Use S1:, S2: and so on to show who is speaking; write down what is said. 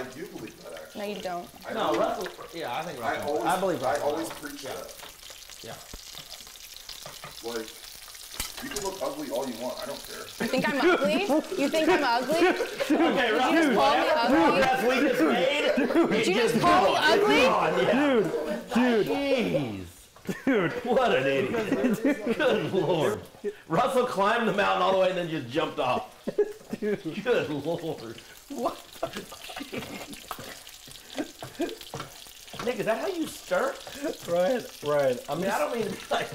S1: I do believe that actually.
S2: No, you don't.
S1: I
S3: No,
S1: believe-
S3: Russell. Yeah, I think
S1: I
S3: Russell.
S1: always,
S3: I believe Russell.
S1: I
S3: always
S1: preach
S3: Yeah.
S1: that.
S3: Yeah.
S1: Like, you can look ugly all you want. I don't care.
S2: You think I'm ugly? You think I'm ugly?
S3: Okay,
S2: Did you just call me ugly?
S3: Progress we just made.
S2: Did you just call me ugly?
S3: Dude,
S4: Dude,
S3: Jeez.
S4: dude.
S3: What an idiot. Good lord. Russell climbed the mountain all the way and then just jumped off. Good lord. What. Nick, is that how you stir?
S4: Right, right.
S3: I mean, I don't mean to be like